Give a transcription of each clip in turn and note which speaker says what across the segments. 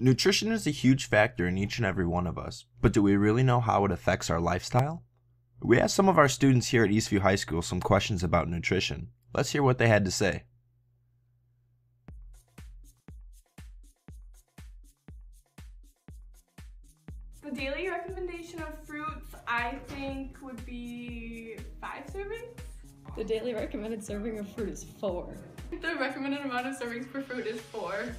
Speaker 1: Nutrition is a huge factor in each and every one of us, but do we really know how it affects our lifestyle? We asked some of our students here at Eastview High School some questions about nutrition. Let's hear what they had to say.
Speaker 2: The daily recommendation of fruits, I think, would be five servings.
Speaker 3: The daily recommended serving of fruit is four.
Speaker 2: The recommended amount of servings per fruit is four.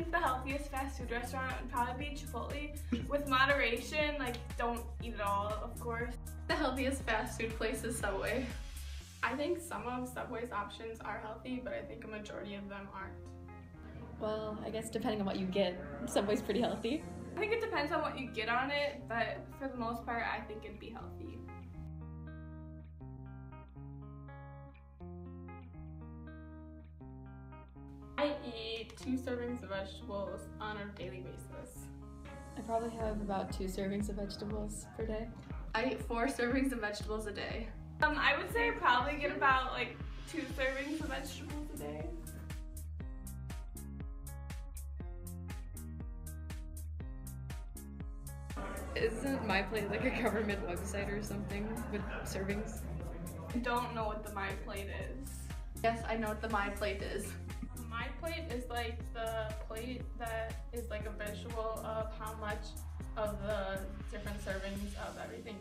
Speaker 2: Think the healthiest fast food restaurant would probably be Chipotle. With moderation, like don't eat it all, of course. The healthiest fast food place is Subway. I think some of Subway's options are healthy, but I think a majority of them aren't.
Speaker 3: Well, I guess depending on what you get, Subway's pretty healthy.
Speaker 2: I think it depends on what you get on it, but for the most part, I think it'd be healthy. Eat two servings of vegetables on a daily basis.
Speaker 3: I probably have about two servings of vegetables per day.
Speaker 2: I eat four servings of vegetables a day. Um, I would say I probably get about like two servings of vegetables a day.
Speaker 3: Isn't My Plate like a government website or something with servings?
Speaker 2: I don't know what the My Plate is.
Speaker 4: Yes, I know what the My Plate is.
Speaker 2: My plate is like the plate that is like a visual of how much of the different servings of everything.